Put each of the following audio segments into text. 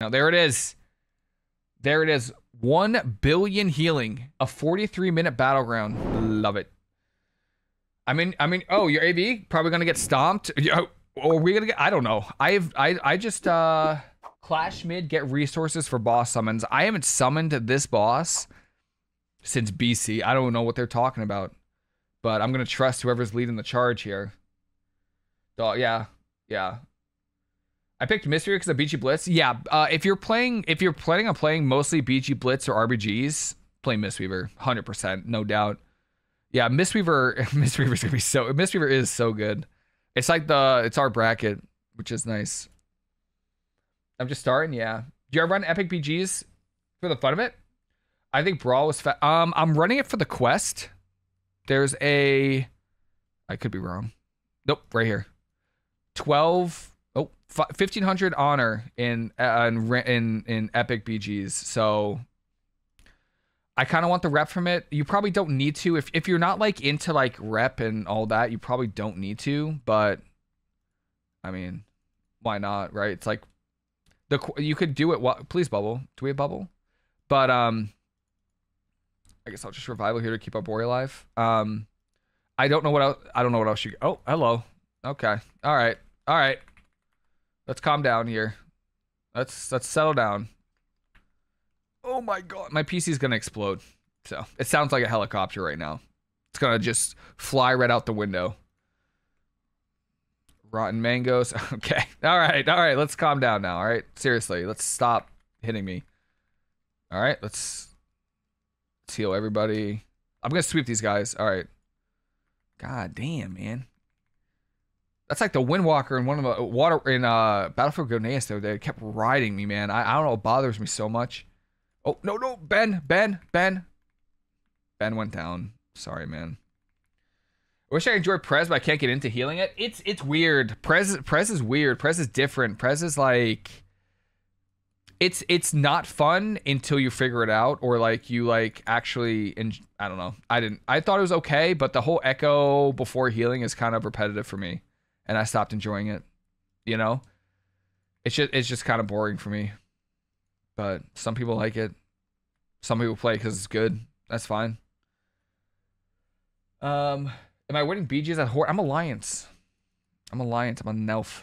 Now there it is. There it is. One billion healing. A 43 minute battleground. Love it. I mean, I mean, oh, your AV probably gonna get stomped. Or are we gonna get? I don't know. I've, I, I just uh, clash mid get resources for boss summons. I haven't summoned this boss since BC. I don't know what they're talking about, but I'm gonna trust whoever's leading the charge here. Oh yeah, yeah. I picked Mystery because of BG Blitz. Yeah, uh, if you're playing, if you're planning on playing mostly BG Blitz or RBGs, play Mistweaver, hundred percent, no doubt. Yeah, Mistweaver, Mistweaver's gonna be so. Mistweaver is so good. It's like the, it's our bracket, which is nice. I'm just starting. Yeah. Do you ever run Epic BGs for the fun of it? I think Brawl was fa- um I'm running it for the quest. There's a I could be wrong. Nope, right here. 12 oh 1500 honor in uh, in in in epic BGs. So I kind of want the rep from it. You probably don't need to if if you're not like into like rep and all that, you probably don't need to, but I mean, why not, right? It's like the you could do it what please bubble. Do we have bubble? But um I guess I'll just revival here to keep our boy alive. Um, I don't know what else. I don't know what else you. Oh, hello. Okay. All right. All right. Let's calm down here. Let's let's settle down. Oh my god, my PC is gonna explode. So it sounds like a helicopter right now. It's gonna just fly right out the window. Rotten mangoes. Okay. All right. All right. Let's calm down now. All right. Seriously. Let's stop hitting me. All right. Let's Let's heal everybody. I'm gonna sweep these guys. All right. God damn, man. That's like the Windwalker in one of the water in uh Battlefield Grenades though. They kept riding me, man. I, I don't know. It bothers me so much. Oh no no Ben Ben Ben. Ben went down. Sorry, man. I wish I enjoyed Prez, but I can't get into healing it. It's it's weird. Prez Prez is weird. Prez is different. Prez is like it's it's not fun until you figure it out or like you like actually in I don't know. I didn't I thought it was okay, but the whole echo before healing is kind of repetitive for me and I stopped enjoying it. You know? It's just it's just kind of boring for me. But some people like it. Some people play cuz it's good. That's fine. Um am I winning BGs at Horde? I'm Alliance. I'm Alliance. I'm a Nelf.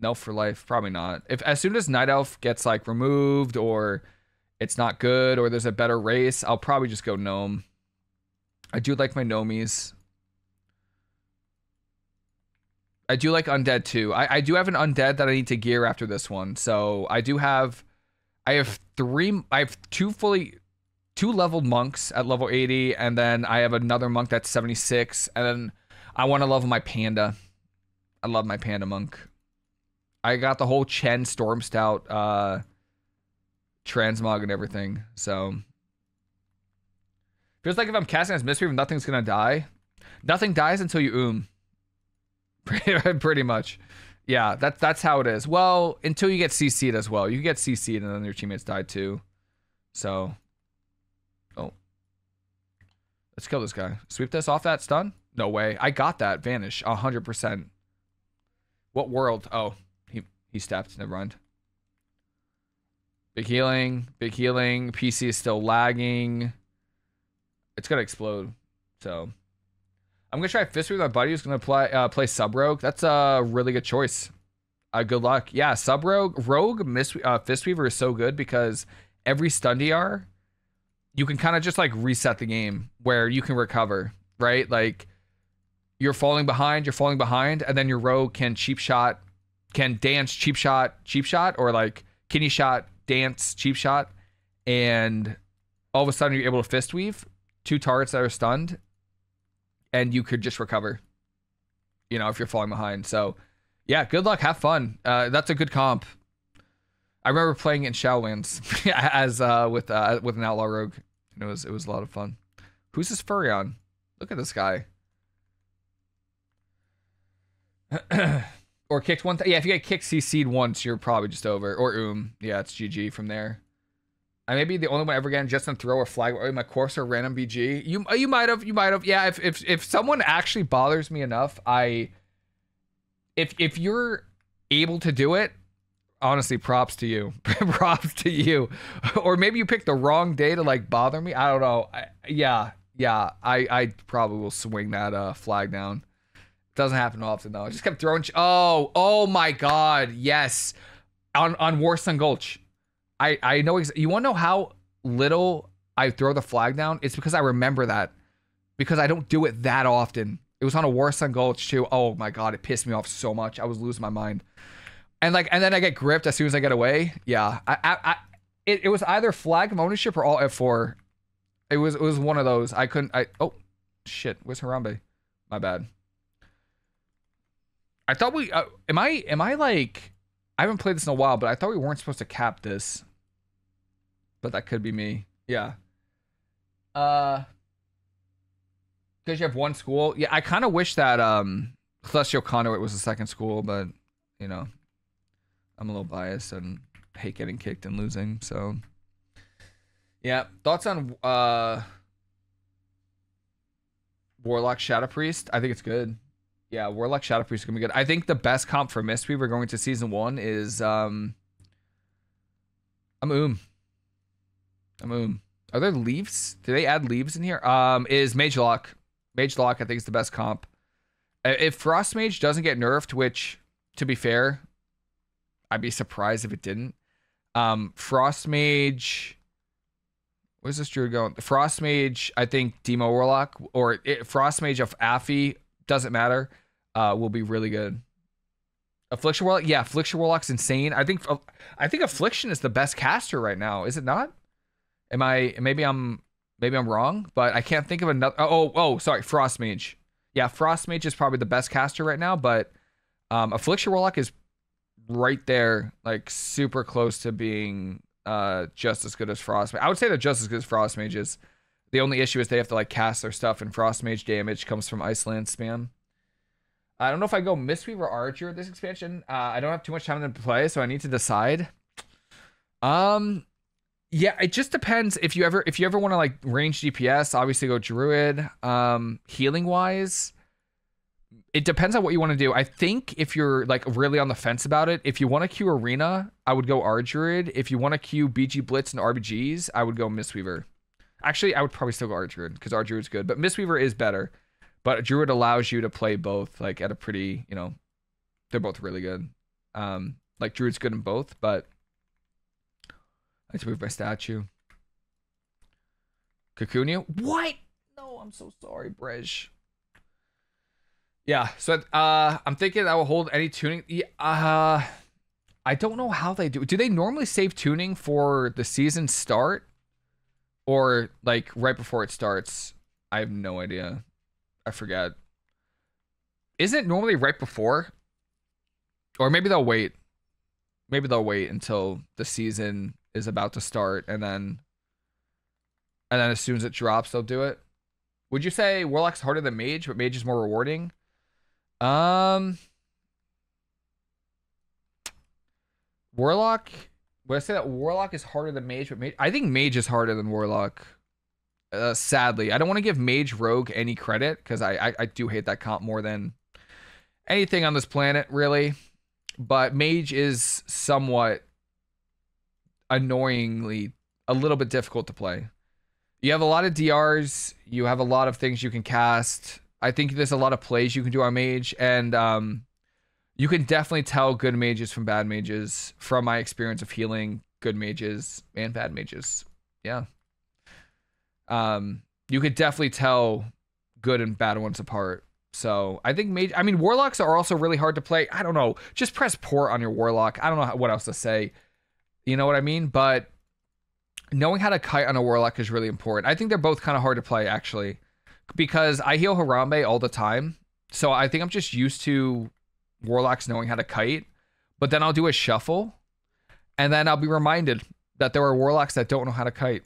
Nelf for life, probably not. If as soon as Night Elf gets like removed or it's not good or there's a better race, I'll probably just go gnome. I do like my gnomies. I do like undead too. I, I do have an undead that I need to gear after this one. So I do have I have three I have two fully two leveled monks at level 80 and then I have another monk that's 76 and then I want to level my panda. I love my panda monk. I got the whole Chen Stormstout uh, transmog and everything. So feels like if I'm casting as mystery, nothing's gonna die. Nothing dies until you oom. Pretty much. Yeah, that's that's how it is. Well, until you get CC'd as well. You get CC'd and then your teammates die too. So Oh. Let's kill this guy. Sweep this off that stun? No way. I got that. Vanish. hundred percent. What world? Oh, he stepped. Never mind. Big healing. Big healing. PC is still lagging. It's gonna explode. So I'm gonna try fist with my buddy who's gonna play uh, play sub rogue. That's a really good choice. Uh, good luck. Yeah, sub rogue rogue Miss, uh, Fistweaver is so good because every stun DR you can kind of just like reset the game where you can recover, right? Like you're falling behind, you're falling behind, and then your rogue can cheap shot can dance cheap shot, cheap shot, or like kidney shot, dance, cheap shot, and all of a sudden you're able to fist weave two targets that are stunned, and you could just recover. You know, if you're falling behind. So, yeah, good luck, have fun. Uh, that's a good comp. I remember playing in Shadowlands as uh, with uh, with an outlaw rogue. And it was it was a lot of fun. Who's this furry on? Look at this guy. Or kicked one. Th- yeah, if you get kicked CC'd once, you're probably just over. Or um, yeah, it's GG from there. I may be the only one ever getting just on throw or flag or my course or random BG. You you might have you might have yeah. If if if someone actually bothers me enough, I if if you're able to do it, honestly, props to you. props to you. or maybe you picked the wrong day to like bother me. I don't know. I, yeah, yeah. I I probably will swing that uh flag down. Doesn't happen often though. I just kept throwing. oh, oh my God. Yes, on on Warsong Gulch. I I know. Ex- you want to know how little I throw the flag down? It's because I remember that because I don't do it that often. It was on a Warsong Gulch too. Oh my god, it pissed me off so much. I was losing my mind. And like, and then I get gripped as soon as I get away. Yeah, I, I, I it, it was either flag of ownership or all F4. It was, it was one of those. I couldn't. I oh, shit. Where's Harambe? My bad. I thought we. Uh, am I? Am I like? I haven't played this in a while, but I thought we weren't supposed to cap this. But that could be me. Yeah. Uh because you have one school. Yeah, I kind of wish that um Celestial Conduit was the second school, but you know, I'm a little biased and hate getting kicked and losing. So, yeah. Thoughts on uh Warlock Shadow Priest? I think it's good. Yeah, Warlock Shadow Priest is gonna be good. I think the best comp for Mistweaver going to season one is um I'm Oom. I'm Oom. Are there leaves? Do they add leaves in here? Um, is Mage Lock. Mage Lock, I think, is the best comp. If Frost Mage doesn't get nerfed, which, to be fair, I'd be surprised if it didn't. Um, Frost Mage. Where's this druid going? Frost Mage, I think Demo Warlock or it, Frost Mage of Affy doesn't matter. Uh, will be really good. Affliction Warlock, yeah, Affliction Warlock's insane. I think I think Affliction is the best caster right now. Is it not? Am I? Maybe I'm Maybe I'm wrong, but I can't think of another. Oh, oh, oh, sorry, Frost Mage. Yeah, Frost Mage is probably the best caster right now, but um, Affliction Warlock is right there, like super close to being uh, just as good as Frost Mage. I would say they're just as good as Frost Mages. The only issue is they have to like cast their stuff, and Frost Mage damage comes from Ice Lance spam. I don't know if I go Mistweaver Archer this expansion. Uh, I don't have too much time to play, so I need to decide. Um, yeah, it just depends if you ever if you ever want to like range DPS, obviously go druid. Um healing wise, it depends on what you want to do. I think if you're like really on the fence about it, if you want to queue arena, I would go Ardruid. If you want to queue BG Blitz and RBGs, I would go Mistweaver. Actually, I would probably still go Ardruid because Ardruid's good, but Mistweaver is better. But Druid allows you to play both like at a pretty, you know, they're both really good. Um like Druid's good in both, but To move my statue. Cocoonio? What? No, I'm so sorry, Brej. Yeah, so uh, I'm thinking I will hold any tuning. Yeah, uh, I don't know how they do. Do they normally save tuning for the season start, or like right before it starts? I have no idea. I forget. Isn't it normally right before? Or maybe they'll wait. Maybe they'll wait until the season is about to start and then and then as soon as it drops they'll do it. Would you say warlock's harder than mage but mage is more rewarding? Um warlock would i say that warlock is harder than mage but mage i think mage is harder than warlock uh, sadly. I don't want to give mage rogue any credit because I, I i do hate that comp more than anything on this planet really. But mage is somewhat annoyingly a little bit difficult to play. You have a lot of DRs, you have a lot of things you can cast. I think there's a lot of plays you can do on mage, and um, you can definitely tell good mages from bad mages from my experience of healing good mages and bad mages. Yeah. Um, you could definitely tell good and bad ones apart. So I think mage. I mean, warlocks are also really hard to play. I don't know. Just press port on your warlock. I don't know what else to say. You know what I mean? But knowing how to kite on a warlock is really important. I think they're both kind of hard to play actually, because I heal Harambe all the time. So I think I'm just used to warlocks knowing how to kite. But then I'll do a shuffle, and then I'll be reminded that there are warlocks that don't know how to kite.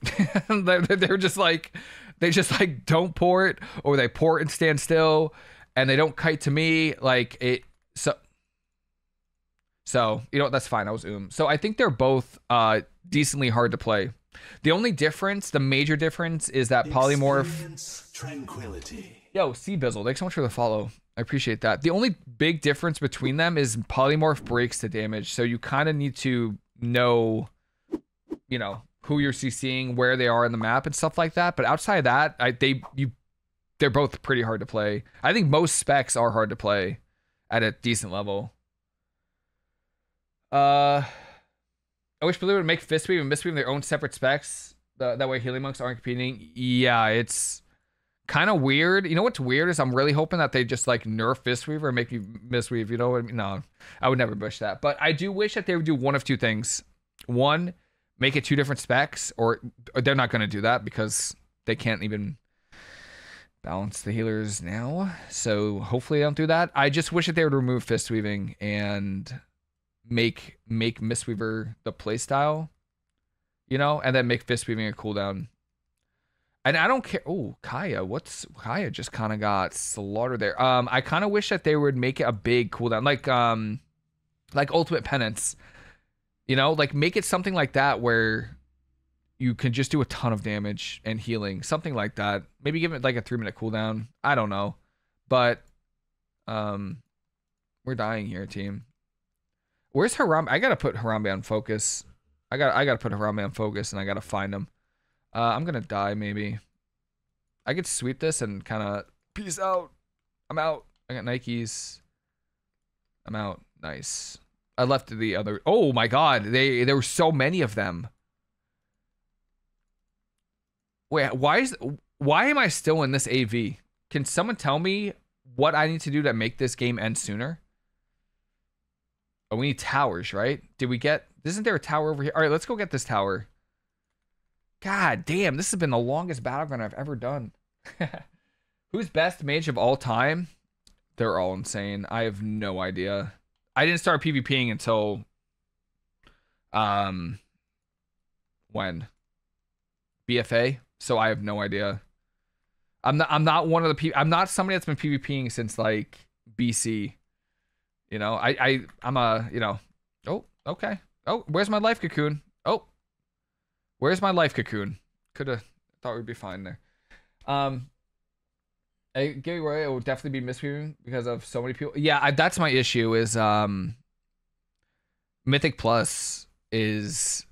they're, just like they just like don't port or they port and stand still, and they don't kite to me. Like it. So so, you know, that's fine. I was um. So I think they're both uh decently hard to play. The only difference, the major difference, is that polymorph. Tranquility. Yo, C Bizzle, thanks so much for the follow. I appreciate that. The only big difference between them is polymorph breaks the damage, so you kind of need to know, you know, who you're CCing, where they are in the map, and stuff like that. But outside of that, I, they you, they're both pretty hard to play. I think most specs are hard to play at a decent level. Uh, I wish Blizzard would make Fistweave and Mistweave their own separate specs. The, that way, healing monks aren't competing. Yeah, it's kind of weird. You know what's weird is I'm really hoping that they just like nerf Fistweave or make you Mistweave. You know what I mean? No, I would never push that. But I do wish that they would do one of two things. One, make it two different specs, or, or they're not going to do that because they can't even balance the healers now. So hopefully they don't do that. I just wish that they would remove fist weaving and make make Mistweaver the playstyle, you know, and then make fist weaving a cooldown. And I don't care. Oh, Kaya, what's Kaya just kind of got slaughtered there. Um, I kind of wish that they would make it a big cooldown, like um, like Ultimate Penance. You know, like make it something like that where you can just do a ton of damage and healing, something like that. Maybe give it like a three minute cooldown. I don't know, but um, we're dying here, team. Where's Harambe? I gotta put Harambe on focus. I got I gotta put Harambe on focus, and I gotta find him. Uh, I'm gonna die maybe. I could sweep this and kind of peace out. I'm out. I got Nikes. I'm out. Nice. I left the other. Oh my god, they there were so many of them. Wait, why is why am I still in this AV? Can someone tell me what I need to do to make this game end sooner? Oh, we need towers, right? Did we get? Isn't there a tower over here? All right, let's go get this tower. God damn, this has been the longest battleground I've ever done. Who's best mage of all time? They're all insane. I have no idea. I didn't start PvPing until um when BFA, so I have no idea. I'm not I'm not one of the people I'm not somebody that's been PvPing since like BC. You know, I I I'm a, you know, oh, okay. Oh, where's my life cocoon? Oh. Where's my life cocoon? Could have thought we'd be fine there. Um give you it will definitely be misviewing because of so many people. Yeah, I, that's my issue. Is um, Mythic Plus is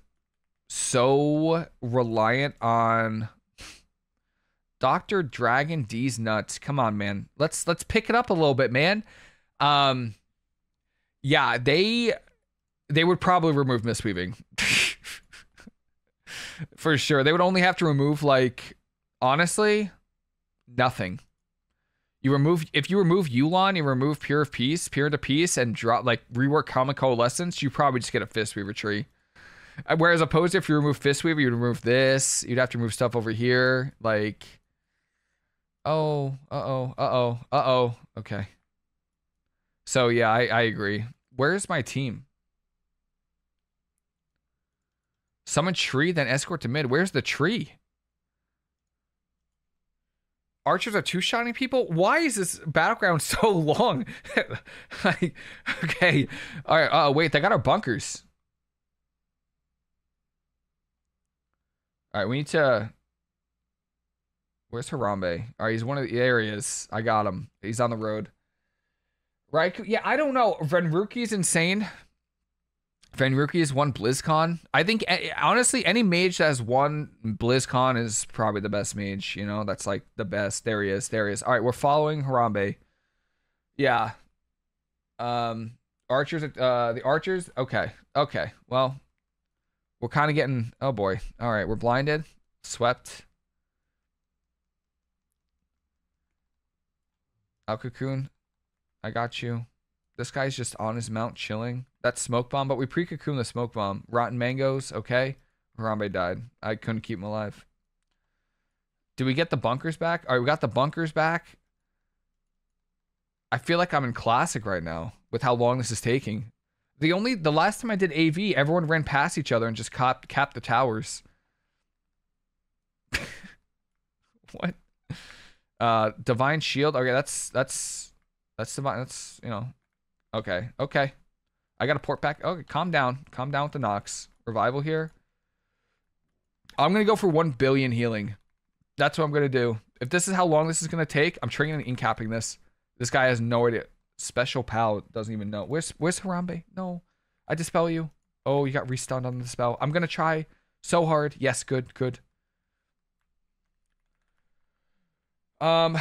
so reliant on Doctor Dragon D's nuts. Come on, man. Let's let's pick it up a little bit, man. Um, yeah, they they would probably remove mistweaving for sure. They would only have to remove like honestly nothing you remove if you remove Yu'lon, you remove Pure of Peace, Pure to Peace, and drop like rework Common Coalescence, you probably just get a Fistweaver tree. Uh, whereas opposed if you remove Fistweaver, you'd remove this. You'd have to remove stuff over here. Like Oh, uh oh, uh oh, uh oh. Okay. So yeah, I, I agree. Where's my team? Summon tree, then escort to mid. Where's the tree? archers are two shotting people. Why is this battleground so long? like, okay, all right. Oh wait, they got our bunkers. All right, we need to. Where's Harambe? All right, he's one of the areas. I got him. He's on the road. Right? Yeah, I don't know. Venruki's insane. Venruki has won BlizzCon. I think honestly, any mage that has won BlizzCon is probably the best mage. You know, that's like the best. There he is. There he is. All right, we're following Harambe. Yeah. Um, archers. Uh, the archers. Okay. Okay. Well, we're kind of getting. Oh boy. All right, we're blinded, swept. Al cocoon, I got you. This guy's just on his mount chilling. That's smoke bomb, but we pre-cocoon the smoke bomb. Rotten mangoes, okay. Harambe died. I couldn't keep him alive. Did we get the bunkers back? All right, we got the bunkers back. I feel like I'm in classic right now with how long this is taking. The only the last time I did AV, everyone ran past each other and just capped capped the towers. what? Uh, divine shield. Okay, that's that's that's divine. That's you know Okay, okay. I got a port back. Okay, calm down. Calm down with the Nox. Revival here. I'm going to go for 1 billion healing. That's what I'm going to do. If this is how long this is going to take, I'm triggering and incapping this. This guy has no idea. Special pal doesn't even know. Where's where's Harambe? No. I dispel you. Oh, you got restunned on the spell. I'm gonna try so hard. Yes, good, good. Um,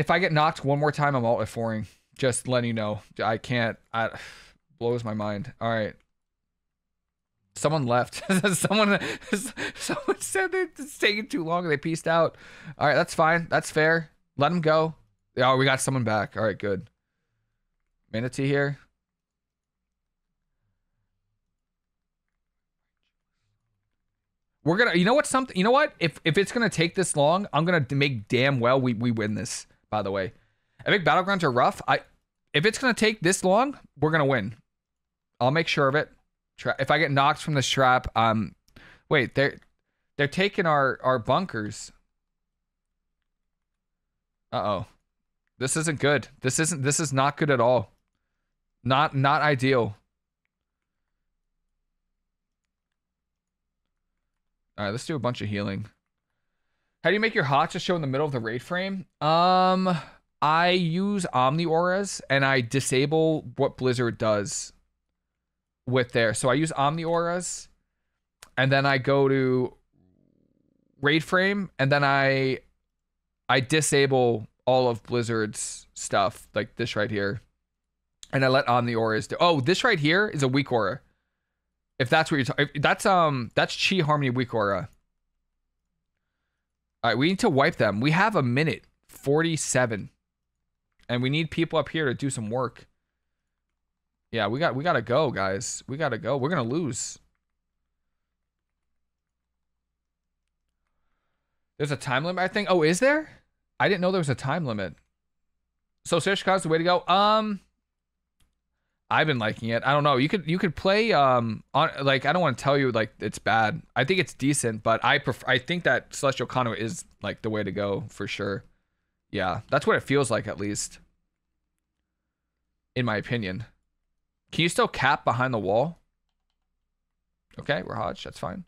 if I get knocked one more time, I'm alt F4ing. Just letting you know. I can't. I blows my mind. All right. Someone left. someone, someone said it's taking too long. and They pieced out. All right, that's fine. That's fair. Let them go. Oh, we got someone back. All right, good. Manatee here. We're gonna, you know what? Something, you know what? If if it's gonna take this long, I'm gonna make damn well we we win this. By the way, I think battlegrounds are rough. I, if it's gonna take this long, we're gonna win. I'll make sure of it. If I get knocked from the trap, um, wait, they're they're taking our our bunkers. Uh oh, this isn't good. This isn't. This is not good at all. Not not ideal. All right, let's do a bunch of healing. How do you make your hot to show in the middle of the raid frame? Um, I use Omni Auras and I disable what Blizzard does with there. So I use Omni Auras and then I go to raid frame and then I I disable all of Blizzard's stuff like this right here. And I let Omni Auras do. Oh, this right here is a weak aura. If that's what you're talking, that's um, that's Chi Harmony Weak Aura. All right, we need to wipe them. We have a minute forty-seven, and we need people up here to do some work. Yeah, we got we gotta go, guys. We gotta go. We're gonna lose. There's a time limit, I think. Oh, is there? I didn't know there was a time limit. So Search is the way to go. Um, I've been liking it. I don't know. You could you could play um on like I don't want to tell you like it's bad. I think it's decent, but I prefer I think that Celestial Conduit is like the way to go for sure. Yeah, that's what it feels like at least. In my opinion. Can you still cap behind the wall? Okay, we're Hodge. That's fine.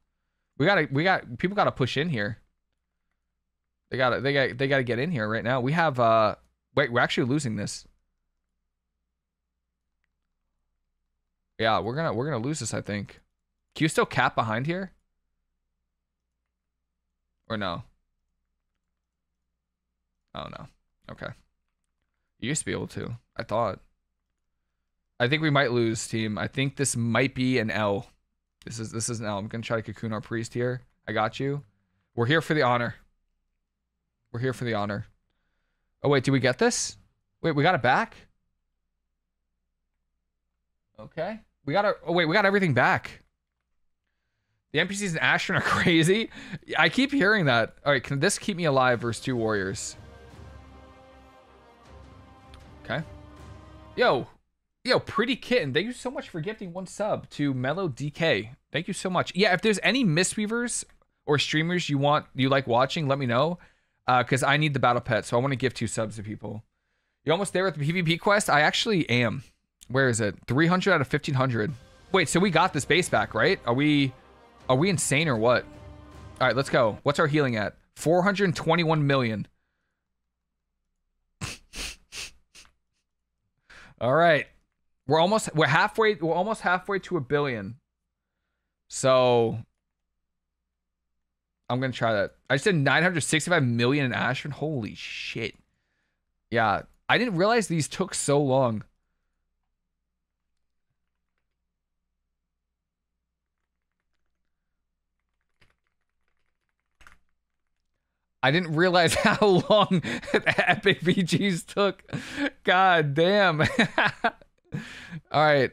We gotta we got people gotta push in here. They gotta they got they gotta get in here right now. We have uh wait, we're actually losing this. Yeah, we're gonna we're gonna lose this, I think. Can you still cap behind here? Or no? Oh no. Okay. You used to be able to. I thought. I think we might lose, team. I think this might be an L. This is this is an L. I'm gonna try to cocoon our priest here. I got you. We're here for the honor. We're here for the honor. Oh wait, do we get this? Wait, we got it back? Okay. We got our, oh wait, we got everything back. The NPCs in Ashran are crazy. I keep hearing that. All right, can this keep me alive versus two warriors? Okay. Yo, yo, pretty kitten. Thank you so much for gifting one sub to Mellow DK. Thank you so much. Yeah, if there's any Mistweavers or streamers you want you like watching, let me know. Uh, cause I need the battle pet, so I want to give two subs to people. You almost there with the PvP quest? I actually am. Where is it? 300 out of 1500. Wait, so we got this base back, right? Are we are we insane or what? All right, let's go. What's our healing at? 421 million. All right. We're almost we're halfway we're almost halfway to a billion. So I'm gonna try that. I said 965 million in Ashran. Holy shit. Yeah. I didn't realize these took so long. I didn't realize how long epic BGs took. God damn. All right.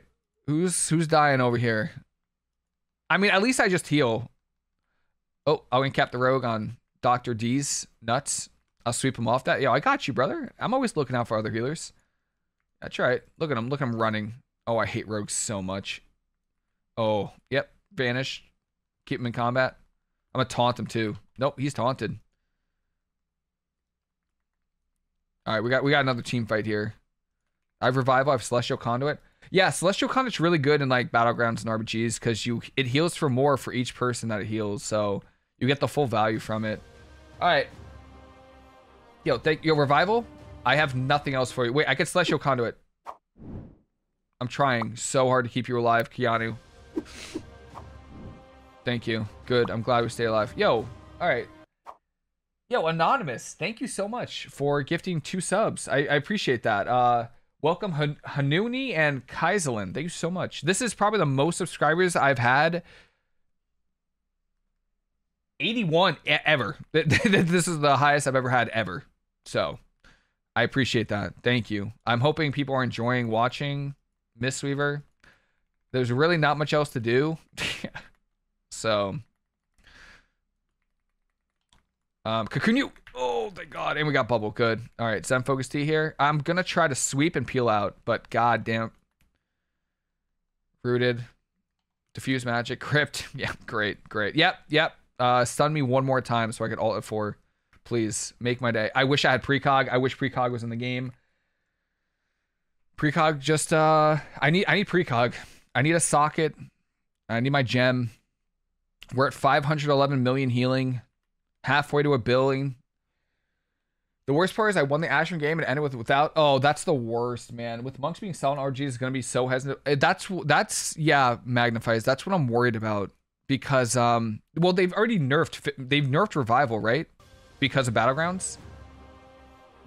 Who's who's dying over here? I mean, at least I just heal. Oh, I'll cap the rogue on Dr. D's nuts. I'll sweep him off that. Yo, I got you, brother. I'm always looking out for other healers. That's right. Look at him. Look at him running. Oh, I hate rogues so much. Oh, yep. Vanish. Keep him in combat. I'm going to taunt him too. Nope, he's taunted. All right, we got we got another team fight here. I have revival. I have celestial conduit. Yeah, celestial conduit's really good in like battlegrounds and RBGs because you it heals for more for each person that it heals, so you get the full value from it. All right. Yo, thank your revival. I have nothing else for you. Wait, I get Celestial Conduit. I'm trying so hard to keep you alive, Keanu. Thank you. Good. I'm glad we stay alive. Yo, all right. Yo, Anonymous, thank you so much for gifting two subs. I, I appreciate that. Uh, welcome, Han- Hanuni and Kaiselin. Thank you so much. This is probably the most subscribers I've had 81 ever. this is the highest I've ever had ever. So I appreciate that. Thank you. I'm hoping people are enjoying watching Mistweaver. There's really not much else to do. so um Oh thank god. And we got bubble. Good. Alright, Zen Focus T here. I'm gonna try to sweep and peel out, but god damn. Rooted. Diffuse magic. Crypt. Yeah, great, great. Yep, yep. Uh stun me one more time so I could alt at four. Please make my day. I wish I had precog. I wish precog was in the game. Precog just uh I need I need precog. I need a socket. I need my gem. We're at 511 million healing. Halfway to a billion. The worst part is I won the Ashran game and ended with without. Oh, that's the worst, man. With monks being selling RG is gonna be so hesitant. Eh, that's that's yeah, magnifies. That's what I'm worried about because um, well they've already nerfed they've nerfed revival right because of battlegrounds.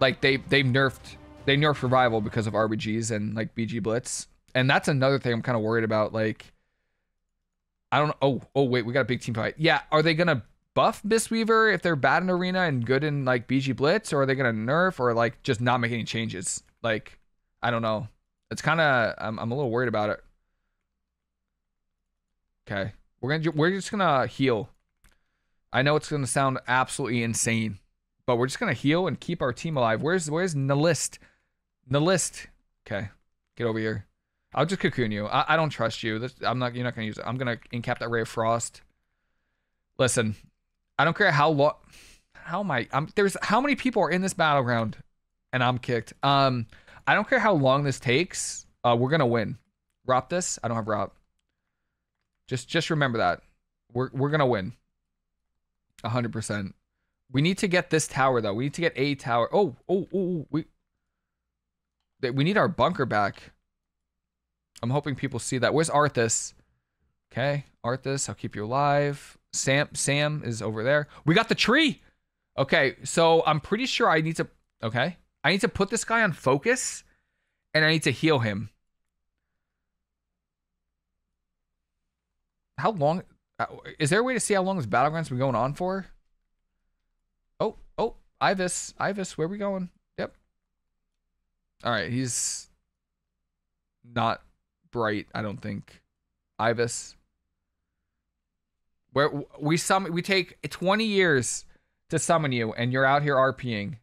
Like they they've nerfed they nerfed revival because of RBGs and like BG Blitz. And that's another thing I'm kind of worried about. Like, I don't. Oh, oh, wait, we got a big team fight. Yeah, are they gonna buff Mistweaver if they're bad in arena and good in like BG Blitz, or are they gonna nerf or like just not make any changes? Like, I don't know. It's kind of I'm I'm a little worried about it. Okay, we're gonna we're just gonna heal. I know it's gonna sound absolutely insane, but we're just gonna heal and keep our team alive. Where's where's Nalist? Nalist. Okay, get over here. I'll just cocoon you. I, I don't trust you. This, I'm not. You're not gonna use it. I'm gonna incap that ray of frost. Listen, I don't care how long. How am I? I'm, there's how many people are in this battleground, and I'm kicked. Um, I don't care how long this takes. Uh, we're gonna win. Rop this. I don't have rop. Just just remember that. We're we're gonna win. A hundred percent. We need to get this tower though. We need to get a tower. Oh oh oh. We we need our bunker back. I'm hoping people see that. Where's Arthas? Okay, Arthas, I'll keep you alive. Sam Sam is over there. We got the tree. Okay, so I'm pretty sure I need to okay. I need to put this guy on focus and I need to heal him. How long uh, is there a way to see how long this battleground's been going on for? Oh, oh, Ivis, Ivis, where are we going? Yep. All right, he's not bright, I don't think. Ibis. Where we summon we take 20 years to summon you and you're out here RPing.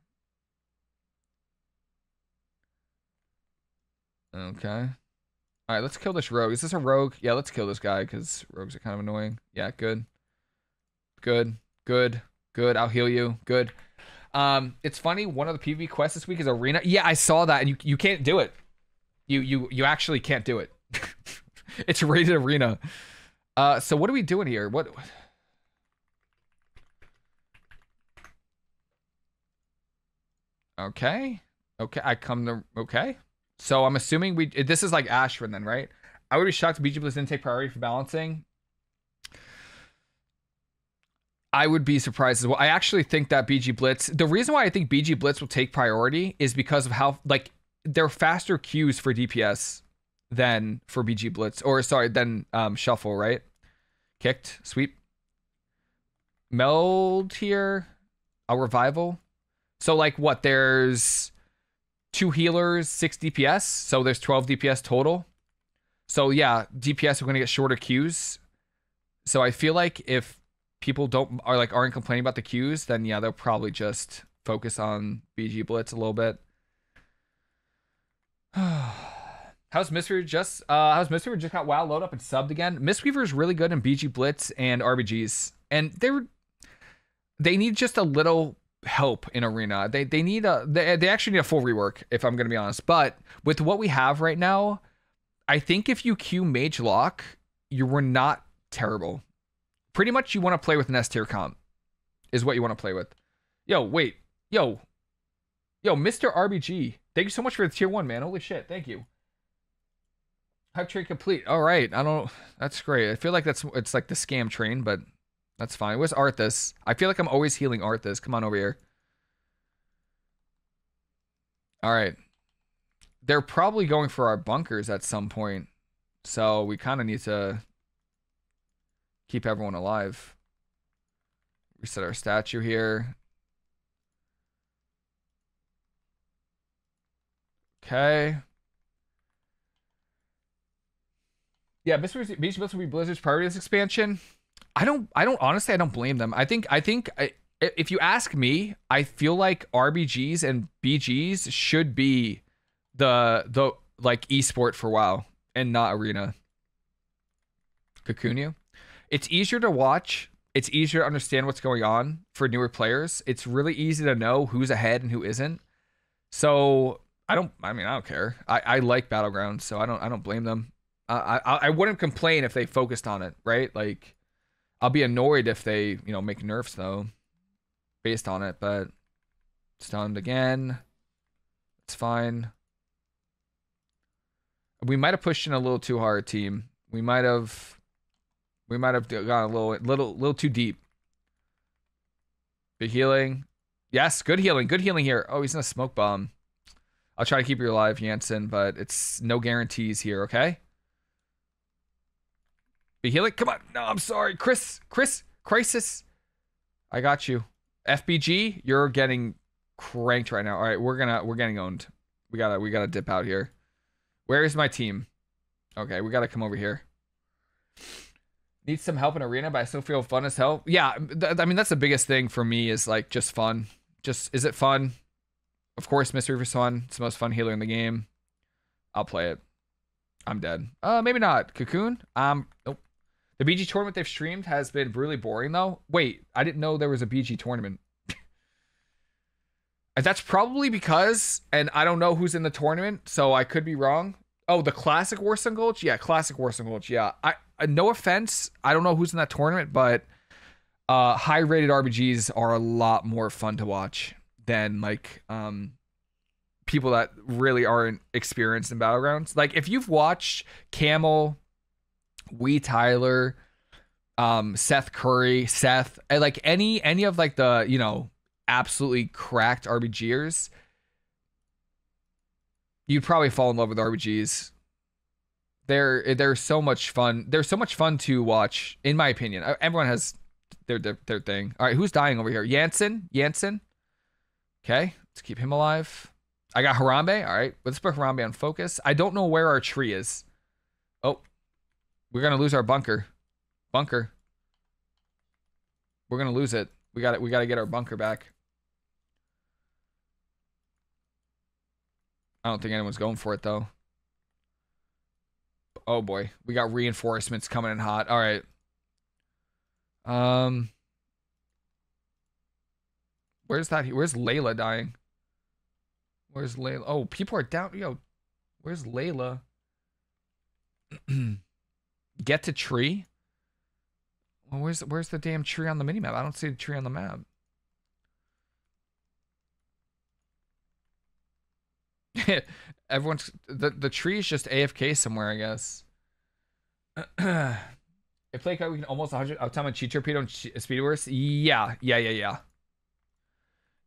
Okay. All right, let's kill this rogue. Is this a rogue? Yeah, let's kill this guy because rogues are kind of annoying. Yeah, good. Good. Good. Good. I'll heal you. Good. Um, it's funny. One of the PvP quests this week is arena. Yeah, I saw that, and you you can't do it. You you you actually can't do it. it's rated arena. Uh, so what are we doing here? What? Okay. Okay, I come to okay. So I'm assuming we this is like Ashran then, right? I would be shocked if BG Blitz didn't take priority for balancing. I would be surprised as well. I actually think that BG Blitz, the reason why I think BG Blitz will take priority is because of how like they're faster queues for DPS than for BG Blitz, or sorry, than um, Shuffle, right? Kicked, sweep, meld here, a revival. So like what? There's two healers, six DPS, so there's 12 DPS total. So yeah, DPS are going to get shorter queues. So I feel like if people don't are like aren't complaining about the queues, then yeah, they'll probably just focus on BG Blitz a little bit. How's Mistweaver just uh how's Mistweaver just got WoW load up and subbed again? Mistweaver is really good in BG Blitz and RBGs. And they're they need just a little help in arena. They they need a they, they actually need a full rework, if I'm gonna be honest. But with what we have right now, I think if you queue Mage Lock, you were not terrible. Pretty much you want to play with an S tier comp, is what you want to play with. Yo, wait. Yo. Yo, Mr. RBG. Thank you so much for the tier one, man. Holy shit. Thank you. Train complete. All right. I don't. That's great. I feel like that's it's like the scam train, but that's fine. Where's Arthas? I feel like I'm always healing Arthas. Come on over here. All right. They're probably going for our bunkers at some point. So we kind of need to keep everyone alive. Reset our statue here. Okay. Yeah, Mr. Beach Builds will be Blizzard's priority this expansion. I don't. I don't honestly. I don't blame them. I think. I think. I, if you ask me, I feel like RBGs and BGs should be the the like esport for WoW and not arena. Cocoon It's easier to watch. It's easier to understand what's going on for newer players. It's really easy to know who's ahead and who isn't. So I don't. I mean, I don't care. I, I like battlegrounds, so I don't. I don't blame them. I, I I wouldn't complain if they focused on it, right? Like, I'll be annoyed if they you know make nerfs though, based on it. But stunned again. It's fine. We might have pushed in a little too hard, team. We might have. We might have gone a little, little, little too deep. Good healing. Yes, good healing. Good healing here. Oh, he's in a smoke bomb. I'll try to keep you alive, Jansen, but it's no guarantees here, okay? Be healing. Come on. No, I'm sorry. Chris, Chris, Crisis. I got you. FBG, you're getting cranked right now. All right, we're gonna we're getting owned. We gotta we gotta dip out here. Where is my team? Okay, we gotta come over here. Need some help in arena, but I still feel fun as hell. Yeah, th- I mean that's the biggest thing for me is like just fun. Just is it fun? Of course, Mystery for fun. It's the most fun healer in the game. I'll play it. I'm dead. Uh, maybe not. Cocoon. Um, nope. The BG tournament they've streamed has been really boring though. Wait, I didn't know there was a BG tournament. That's probably because, and I don't know who's in the tournament, so I could be wrong. Oh, the classic Warsong Gulch? Yeah, classic Warsong Gulch. Yeah. I uh, no offense, I don't know who's in that tournament, but uh high rated RBGs are a lot more fun to watch than like um people that really aren't experienced in battlegrounds. Like if you've watched Camel, Wee Tyler, um, Seth Curry, Seth, eh, like any any of like the you know absolutely cracked RBGers, you'd probably fall in love with RBGs. They're they're so much fun. They're so much fun to watch, in my opinion. Everyone has their their, their thing. All right, who's dying over here? Jansen, Jansen. Okay, let's keep him alive. I got Harambe. All right, let's put Harambe on focus. I don't know where our tree is. Oh, we're gonna lose our bunker. Bunker. We're gonna lose it. We got it. We got to get our bunker back. I don't think anyone's going for it though. Oh boy, we got reinforcements coming in hot. All right. Um, where's that? Where's Layla dying? Where's Layla? Oh, people are down. Yo, where's Layla? Get to tree. Well, where's where's the damn tree on the minimap? I don't see the tree on the map. Everyone's the the tree is just AFK somewhere, I guess. if play card, we can almost 100 uptime on cheat torpedo and uh, speedverse. Yeah, yeah, yeah, yeah.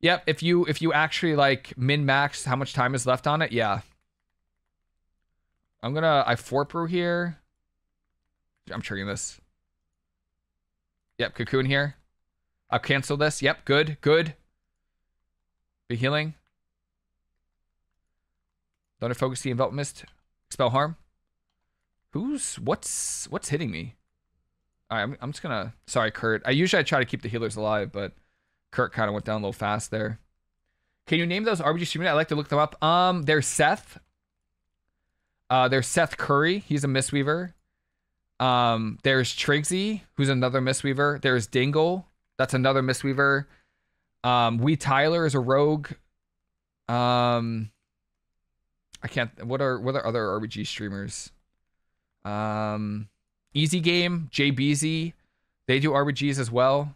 Yep. If you if you actually like min max how much time is left on it, yeah. I'm gonna I four brew here. I'm triggering this. Yep, cocoon here. I'll cancel this. Yep, good, good. Be healing. Thunder focus the envelop mist. Expel harm. Who's what's what's hitting me? Alright, I'm, I'm just gonna sorry, Kurt. I usually I try to keep the healers alive, but Kurt kind of went down a little fast there. Can you name those RBG streamers? I like to look them up. Um, there's Seth. Uh, there's Seth Curry. He's a Mistweaver. Um, there's Trixie, who's another Mistweaver. There's Dingle. That's another Mistweaver. Um, Wee Tyler is a rogue. Um, I can't. What are what are other RBG streamers? Um, Easy Game, JBZ, they do RBGs as well.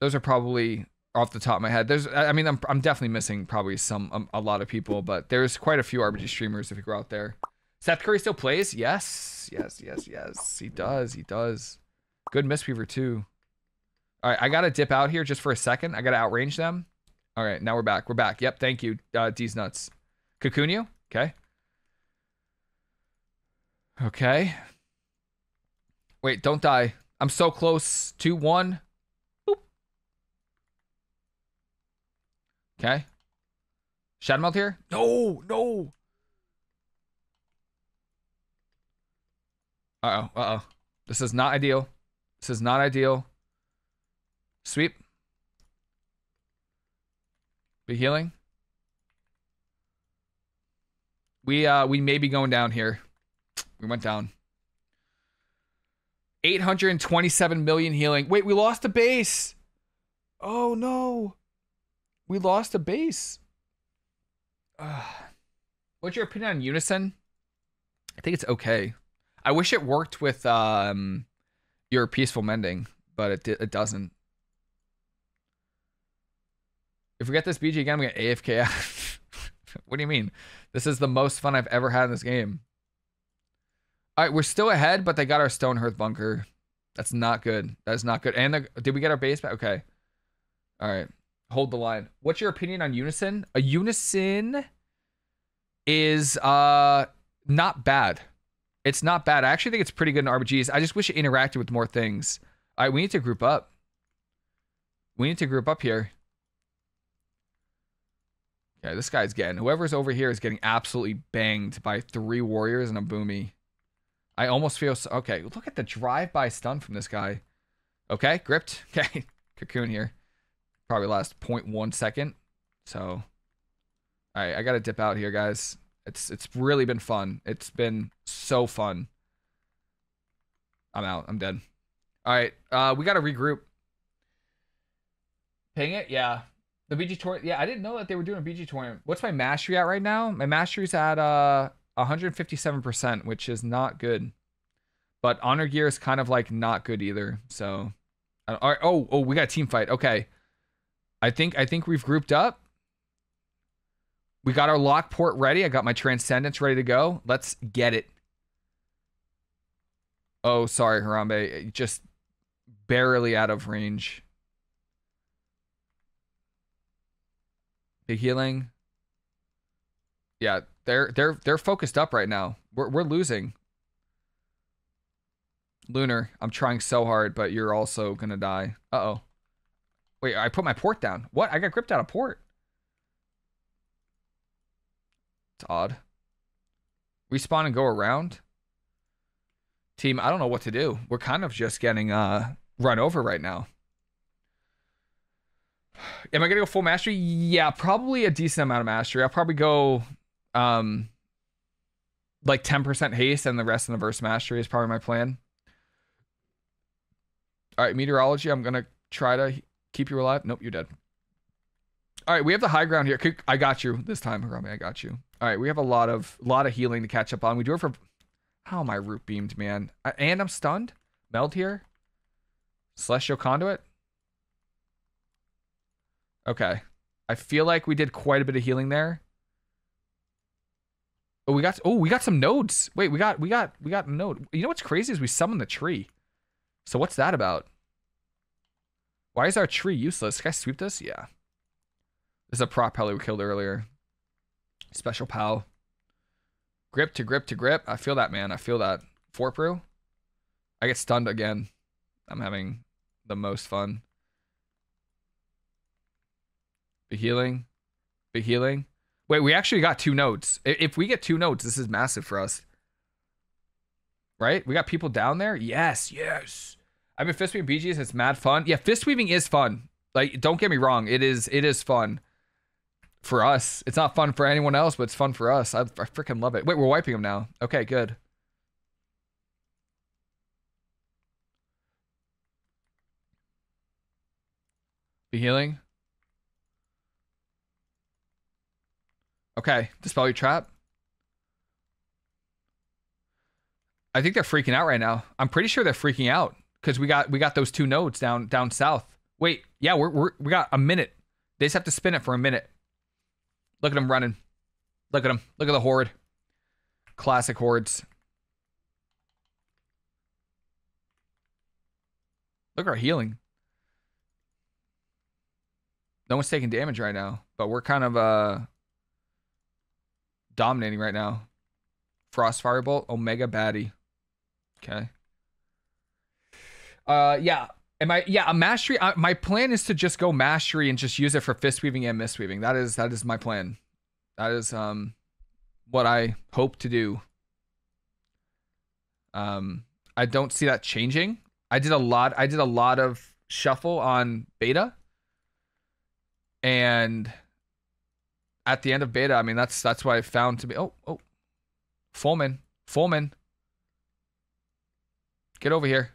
Those are probably off the top of my head. There's, I mean, I'm, I'm definitely missing probably some, um, a lot of people, but there's quite a few RBG streamers if you go out there. Seth Curry still plays? Yes, yes, yes, yes. He does, he does. Good Mistweaver too. All right, I gotta dip out here just for a second. I gotta outrange them. All right, now we're back. We're back. Yep, thank you, uh, D's nuts. Cocoon you? Okay. Okay. Wait, don't die. I'm so close. Two, one. Boop. Okay. Shadowmeld here? No, no. Uh oh, uh oh. This is not ideal. This is not ideal. Sweep. Be healing. We uh we may be going down here. We went down. 827 million healing. Wait, we lost a base. Oh no. We lost a base. Uh, what's your opinion on Unison? I think it's okay. I wish it worked with um your peaceful mending, but it it doesn't. If we get this BG again, we get AFK. what do you mean? This is the most fun I've ever had in this game. All right, we're still ahead, but they got our Stonehearth bunker. That's not good. That's not good. And the, did we get our base back? Okay. All right. Hold the line. What's your opinion on Unison? A Unison is uh not bad. It's not bad. I actually think it's pretty good in RBGs. I just wish it interacted with more things. All right, we need to group up. We need to group up here. Okay, this guy's getting whoever's over here is getting absolutely banged by three warriors and a boomy. I almost feel so, okay. Look at the drive-by stun from this guy. Okay, gripped. Okay, cocoon here. Probably last 0.1 second. So, all right, I gotta dip out here, guys. It's it's really been fun. It's been so fun. I'm out. I'm dead. All right, uh, we gotta regroup. Ping it, yeah. The BG tour, yeah. I didn't know that they were doing a BG tournament. What's my mastery at right now? My mastery's at uh 157%, which is not good. But honor gear is kind of like not good either. So, all right. Oh, oh, we got team fight. Okay. I think I think we've grouped up. We got our lock port ready. I got my transcendence ready to go. Let's get it. Oh, sorry, Harambe. Just barely out of range. Big healing. Yeah, they're they're they're focused up right now. We're we're losing. Lunar, I'm trying so hard, but you're also gonna die. Uh oh. Wait, I put my port down. What? I got gripped out of port. It's odd. Respawn and go around. Team, I don't know what to do. We're kind of just getting uh run over right now. Am I gonna go full mastery? Yeah, probably a decent amount of mastery. I'll probably go um like 10% haste and the rest in the vers mastery is probably my plan. All right, meteorology, I'm to try to keep you alive. Nope, you're dead. All right, we have the high ground here. I got you this time, Harami. I got you. All right, we have a lot of lot of healing to catch up on. We do it for how am I root beamed, man? And I'm stunned. Meld here. Celestial conduit. Okay. I feel like we did quite a bit of healing there. Oh, we got oh, we got some nodes. Wait, we got we got we got a node. You know what's crazy is we summoned the tree. So what's that about? Why is our tree useless? Can I sweep this? Yeah. This is a prop probably we killed earlier. Special pal. Grip to grip to grip. I feel that, man. I feel that. Fort brew. I get stunned again. I'm having the most fun. Be healing. Be healing. Wait, we actually got two nodes. If we get two nodes, this is massive for us. Right? We got people down there? Yes, yes. I've been fist weaving BGs. It's mad fun. Yeah, fist weaving is fun. Like, don't get me wrong. It is it is fun for us. It's not fun for anyone else, but it's fun for us. I, I freaking love it. Wait, we're wiping them now. Okay, good. Be healing. Okay, dispel your trap. I think they're freaking out right now. I'm pretty sure they're freaking out because we got we got those two nodes down down south. Wait, yeah, we're, we're we got a minute. They just have to spin it for a minute. Look at them running. Look at them. Look at the horde. Classic hordes. Look at our healing. No one's taking damage right now, but we're kind of uh dominating right now. Frost Firebolt, Omega Baddie. Okay. Uh, yeah. Am I? Yeah, a mastery. Uh, my plan is to just go mastery and just use it for fist weaving and mist weaving. That is that is my plan. That is um what I hope to do. Um, I don't see that changing. I did a lot. I did a lot of shuffle on beta, and at the end of beta, I mean that's that's what I found to be. Oh oh, Fullman, Fullman, get over here.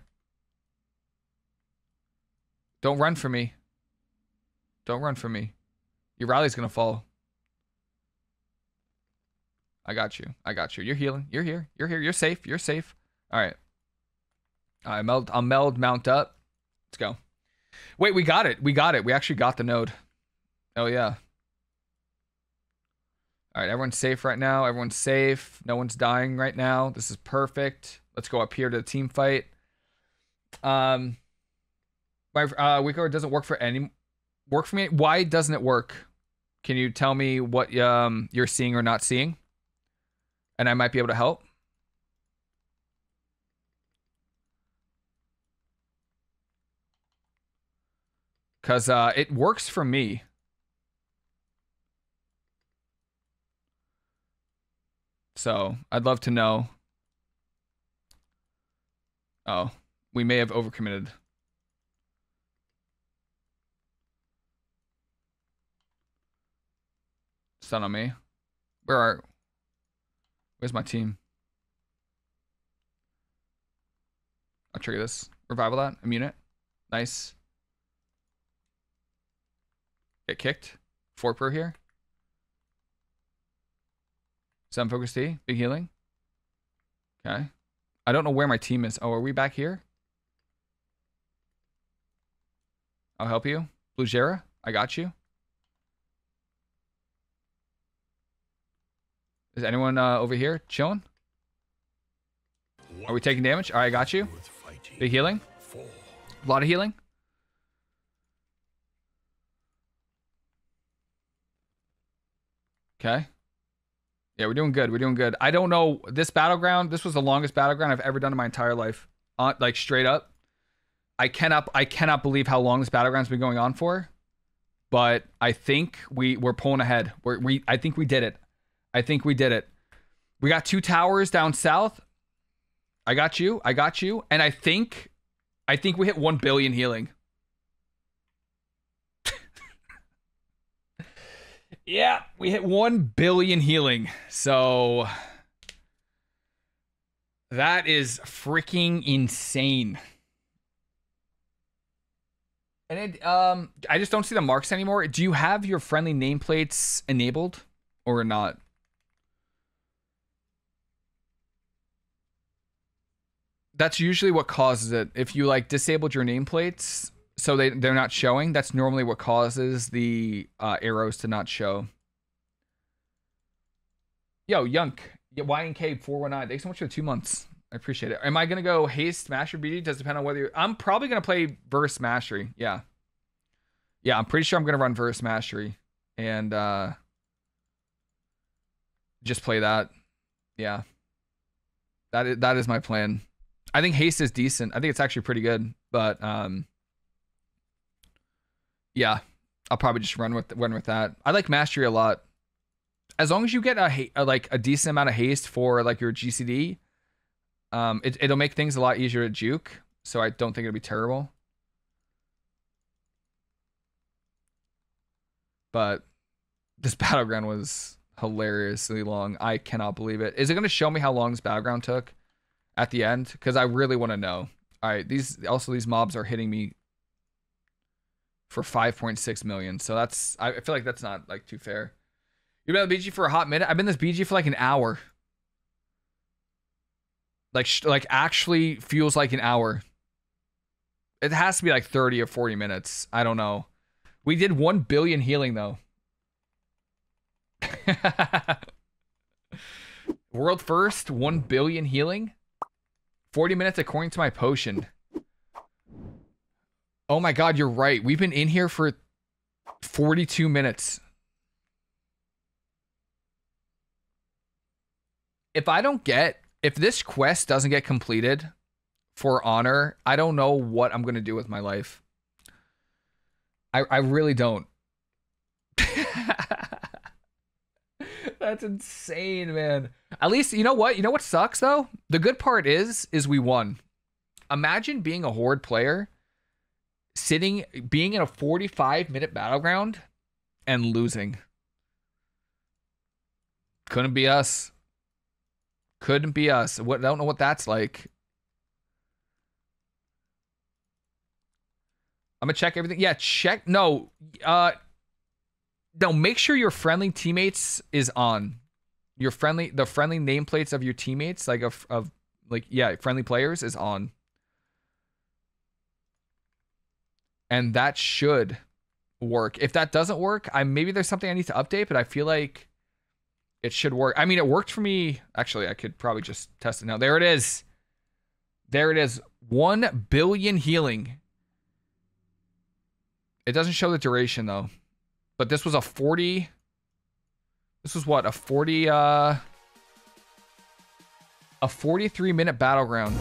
Don't run for me. Don't run for me. Your rally's gonna fall. I got you. I got you. You're healing. You're here. You're here. You're safe. You're safe. All right. All right. Meld. I'll meld. Mount up. Let's go. Wait. We got it. We got it. We actually got the node. Oh yeah. All right. Everyone's safe right now. Everyone's safe. No one's dying right now. This is perfect. Let's go up here to the team fight. Um, my uh, weak doesn't work for any work for me. Why doesn't it work? Can you tell me what um you're seeing or not seeing? And I might be able to help. Cause uh it works for me. So I'd love to know. Oh, we may have overcommitted. Stun on me. Where are... Where's my team? I'll trigger this. Revival that. Immune it. Nice. Get kicked. Four per here. Seven focus D. Big healing. Okay. I don't know where my team is. Oh, are we back here? I'll help you. Blue Jera, I got you. Is anyone uh, over here chilling? Are we taking damage? All right, I got you. Big healing. A lot of healing. Okay. Yeah, we're doing good. We're doing good. I don't know this battleground. This was the longest battleground I've ever done in my entire life. Uh, like straight up. I cannot. I cannot believe how long this battleground's been going on for. But I think we we're pulling ahead. We're, we I think we did it. I think we did it. We got two towers down south. I got you. I got you. And I think I think we hit 1 billion healing. yeah, we hit 1 billion healing. So that is freaking insane. And it, um, I just don't see the marks anymore. Do you have your friendly nameplates enabled or not? That's usually what causes it. If you like disabled your nameplates so they they're not showing, that's normally what causes the uh, arrows to not show. Yo, Yunk, YNK four one nine. Thanks so much for the two months. I appreciate it. Am I gonna go haste master BD? Does depend on whether you're... I'm probably gonna play vers mastery. Yeah, yeah. I'm pretty sure I'm gonna run vers mastery and uh just play that. Yeah, that is, that is my plan. I think haste is decent. I think it's actually pretty good, but um, yeah, I'll probably just run with run with that. I like mastery a lot. As long as you get a, a like a decent amount of haste for like your GCD, um, it it'll make things a lot easier to juke. So I don't think it'll be terrible. But this battleground was hilariously long. I cannot believe it. Is it going to show me how long this battleground took? At the end because I really want to know. All right, these also these mobs are hitting me for 5.6 million. So that's I feel like that's not like too fair. You've been on BG for a hot minute. I've been this BG for like an hour. Like like actually feels like an hour. It has to be like 30 or 40 minutes. I don't know. We did 1 billion healing though. World first, 1 billion healing. 40 minutes according to my potion. Oh my god, you're right. We've been in here for 42 minutes. If I don't get, if this quest doesn't get completed for honor, I don't know what I'm going to do with my life. I, I really don't. That's insane, man. At least you know what? You know what sucks though? The good part is is we won. Imagine being a horde player sitting being in a 45 minute battleground and losing. Couldn't be us. Couldn't be us. What I don't know what that's like. I'm gonna check everything. Yeah, check. No, uh, no. Make sure your friendly teammates is on. Your friendly, the friendly nameplates of your teammates, like of of like yeah, friendly players is on. And that should work. If that doesn't work, I maybe there's something I need to update, but I feel like it should work. I mean, it worked for me. Actually, I could probably just test it now. There it is. There it is. 1 billion healing. It doesn't show the duration though. But this was a 40 This was what? A 40 uh a 43 minute battleground.